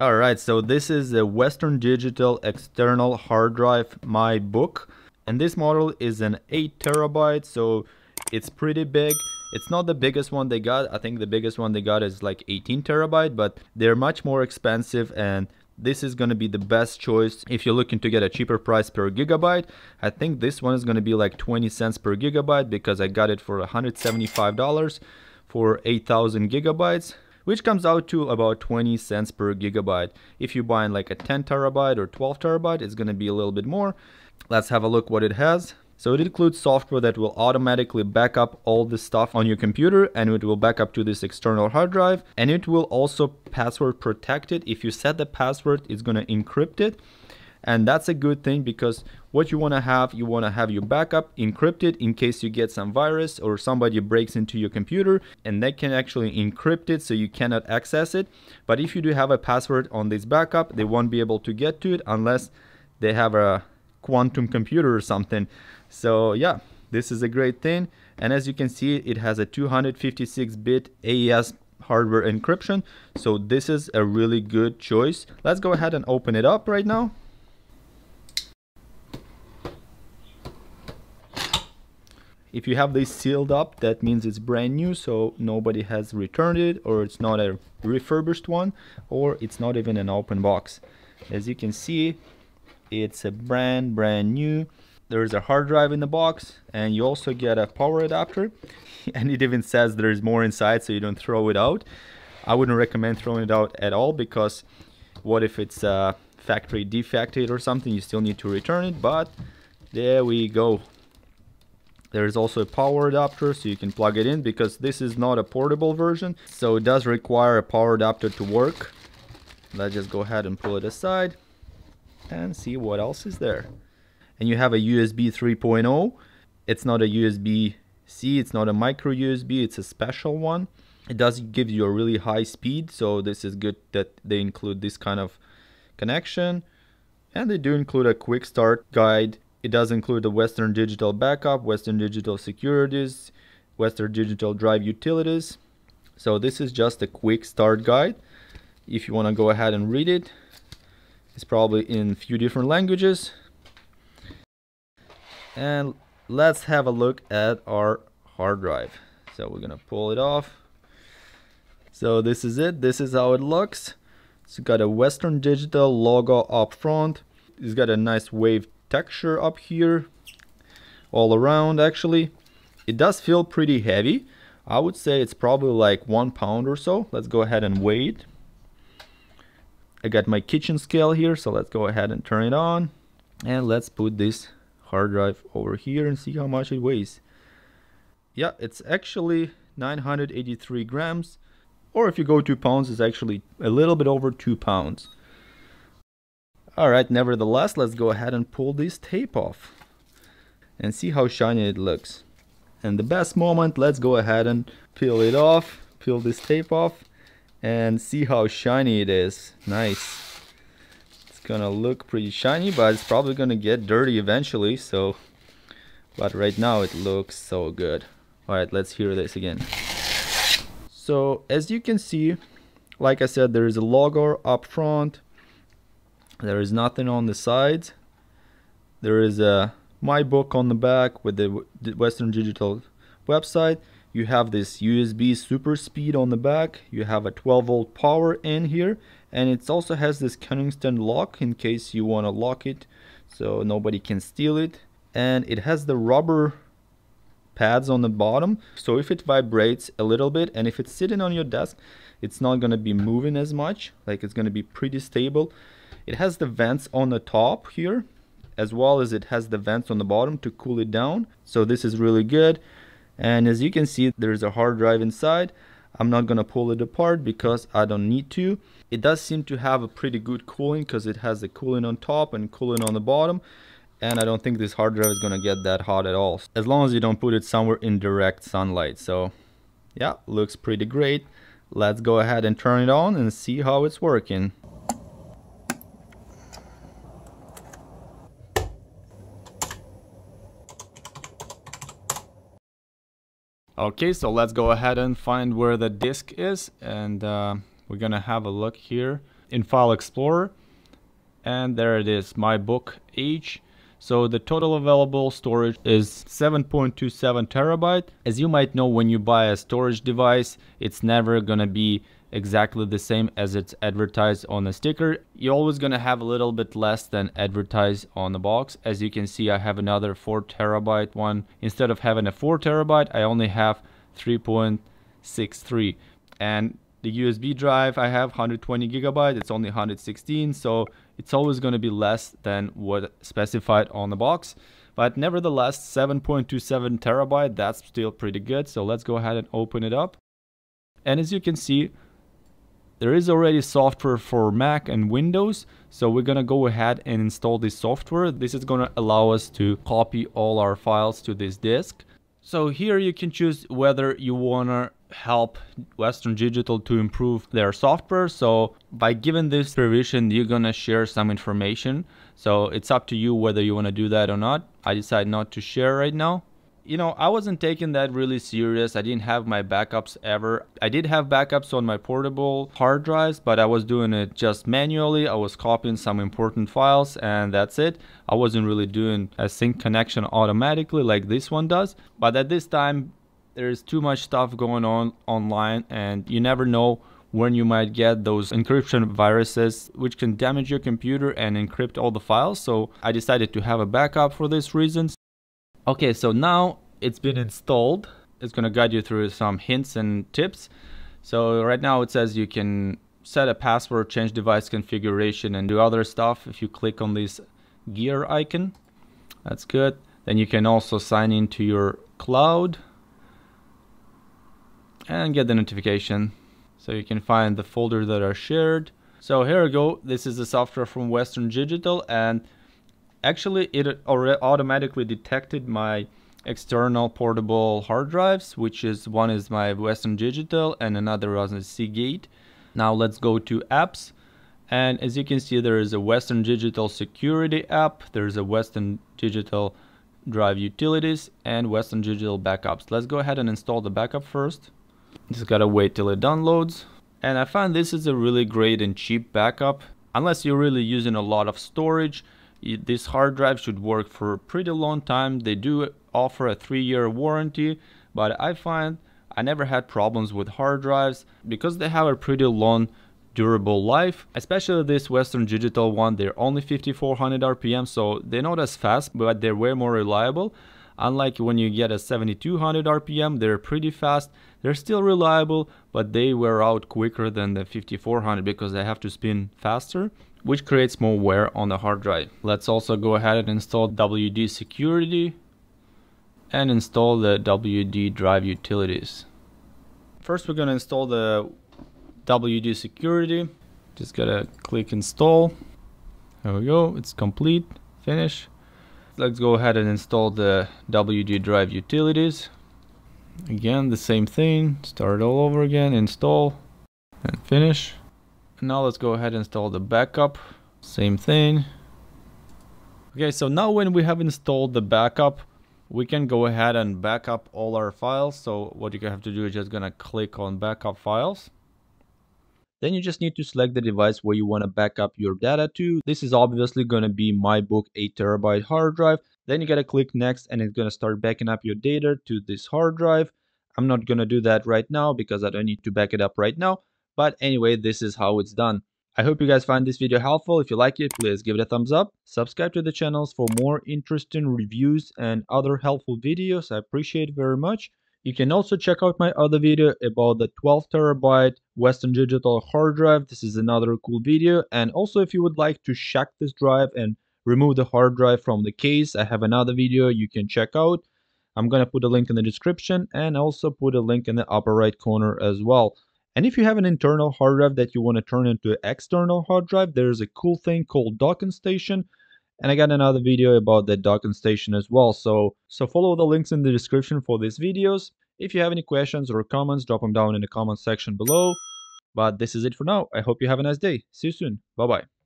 Alright, so this is a Western Digital external hard drive, my book. And this model is an 8 terabyte, so it's pretty big. It's not the biggest one they got. I think the biggest one they got is like 18 terabyte, but they're much more expensive and this is going to be the best choice if you're looking to get a cheaper price per gigabyte. I think this one is going to be like 20 cents per gigabyte because I got it for $175 for 8000 gigabytes which comes out to about 20 cents per gigabyte. If you buy in like a 10 terabyte or 12 terabyte, it's gonna be a little bit more. Let's have a look what it has. So it includes software that will automatically back up all the stuff on your computer and it will back up to this external hard drive and it will also password protect it. If you set the password, it's gonna encrypt it and that's a good thing because what you want to have you want to have your backup encrypted in case you get some virus or somebody breaks into your computer and they can actually encrypt it so you cannot access it. But if you do have a password on this backup they won't be able to get to it unless they have a quantum computer or something. So yeah this is a great thing. And as you can see it has a 256-bit AES hardware encryption. So this is a really good choice. Let's go ahead and open it up right now If you have this sealed up, that means it's brand new, so nobody has returned it, or it's not a refurbished one, or it's not even an open box. As you can see, it's a brand, brand new. There's a hard drive in the box, and you also get a power adapter. and it even says there's more inside, so you don't throw it out. I wouldn't recommend throwing it out at all, because what if it's uh, factory defected or something, you still need to return it, but there we go there is also a power adapter so you can plug it in because this is not a portable version. So it does require a power adapter to work. Let's just go ahead and pull it aside and see what else is there. And you have a USB 3.0. It's not a USB-C, it's not a micro USB, it's a special one. It does give you a really high speed, so this is good that they include this kind of connection. And they do include a quick start guide it does include the Western Digital Backup, Western Digital Securities, Western Digital Drive Utilities. So this is just a quick start guide. If you want to go ahead and read it, it's probably in a few different languages. And let's have a look at our hard drive. So we're gonna pull it off. So this is it. This is how it looks. It's got a Western Digital logo up front. It's got a nice wave texture up here all around actually. It does feel pretty heavy. I would say it's probably like one pound or so. Let's go ahead and weigh it I got my kitchen scale here so let's go ahead and turn it on. And let's put this hard drive over here and see how much it weighs. Yeah it's actually 983 grams or if you go two pounds it's actually a little bit over two pounds Alright, nevertheless, let's go ahead and pull this tape off and see how shiny it looks. And the best moment, let's go ahead and peel it off, peel this tape off and see how shiny it is. Nice. It's gonna look pretty shiny, but it's probably gonna get dirty eventually, so but right now it looks so good. Alright, let's hear this again. So as you can see, like I said, there is a logo up front there is nothing on the sides. There is a my book on the back with the western digital website. You have this usb super speed on the back. You have a 12 volt power in here. And it also has this Kingston lock in case you want to lock it so nobody can steal it. And it has the rubber pads on the bottom. So if it vibrates a little bit and if it's sitting on your desk it's not going to be moving as much. Like it's going to be pretty stable it has the vents on the top here as well as it has the vents on the bottom to cool it down. So this is really good. And as you can see, there's a hard drive inside. I'm not gonna pull it apart because I don't need to. It does seem to have a pretty good cooling because it has the cooling on top and cooling on the bottom. And I don't think this hard drive is gonna get that hot at all. As long as you don't put it somewhere in direct sunlight. So yeah, looks pretty great. Let's go ahead and turn it on and see how it's working. Okay, so let's go ahead and find where the disk is and uh, we're gonna have a look here. in File Explorer. And there it is, my book H. So the total available storage is 7.27 terabyte. As you might know, when you buy a storage device, it's never gonna be exactly the same as it's advertised on the sticker. You're always going to have a little bit less than advertised on the box. As you can see, I have another 4 terabyte one. Instead of having a 4 terabyte, I only have 3.63. And the USB drive I have 120 gigabyte, it's only 116, so it's always going to be less than what specified on the box. But nevertheless, 7.27 terabyte, that's still pretty good. So let's go ahead and open it up. And as you can see, there is already software for Mac and Windows, so we're gonna go ahead and install this software. This is gonna allow us to copy all our files to this disk. So here you can choose whether you wanna help Western Digital to improve their software. So by giving this permission, you're gonna share some information. So it's up to you whether you wanna do that or not. I decide not to share right now you know, I wasn't taking that really serious. I didn't have my backups ever. I did have backups on my portable hard drives, but I was doing it just manually. I was copying some important files and that's it. I wasn't really doing a sync connection automatically like this one does. But at this time, there's too much stuff going on online and you never know when you might get those encryption viruses which can damage your computer and encrypt all the files so I decided to have a backup for these reasons Okay, so now it's been installed. It's to guide you through some hints and tips. So right now it says you can set a password, change device configuration and do other stuff if you click on this gear icon. That's good. Then you can also sign into your cloud and get the notification. So you can find the folder that are shared. So here we go. This is the software from Western Digital and actually it automatically detected my external portable hard drives which is one is my western digital and another was a seagate. Now let's go to apps. And as you can see there is a western digital security app there's a western digital drive utilities and western digital backups. Let's go ahead and install the backup first. Just gotta wait till it downloads. And i find this is a really great and cheap backup. Unless you're really using a lot of storage this hard drive should work for a pretty long time. They do offer a three-year warranty, but I find I never had problems with hard drives because they have a pretty long durable life especially this western digital one they're only 5400 rpm so they're not as fast but they're way more reliable unlike when you get a 7200 rpm they're pretty fast they're still reliable but they wear out quicker than the 5400 because they have to spin faster which creates more wear on the hard drive. Let's also go ahead and install WD security and install the WD drive utilities. First we're going to install the WD security. Just gotta click install. There we go, it's complete, finish. Let's go ahead and install the WD drive utilities. Again, the same thing, start all over again, install and finish. Now let's go ahead and install the backup. Same thing. Okay, so now when we have installed the backup, we can go ahead and backup all our files. So what you have to do is just gonna click on backup files. Then you just need to select the device where you want to back up your data to. This is obviously going to be my book 8 terabyte hard drive. Then you got to click next and it's going to start backing up your data to this hard drive. I'm not going to do that right now because I don't need to back it up right now. But anyway, this is how it's done. I hope you guys find this video helpful. If you like it, please give it a thumbs up. Subscribe to the channels for more interesting reviews and other helpful videos. I appreciate it very much. You can also shuck out my other video about the 12 terabyte Western Digital hard drive. This is another cool video. And also if you would like to check this drive and remove the hard drive from the case, I have another video you can check out. I'm going to put a link in the description and also put a link in the upper right corner as well. And if you have an internal hard drive that you want to turn into an external hard drive, there's a cool thing called docking station. And I got another video about that docking station as well. So, so follow the links in the description for these videos. If you have any questions or comments, drop them down in the comment section below. But this is it for now. I hope you have a nice day. See you soon. Bye-bye.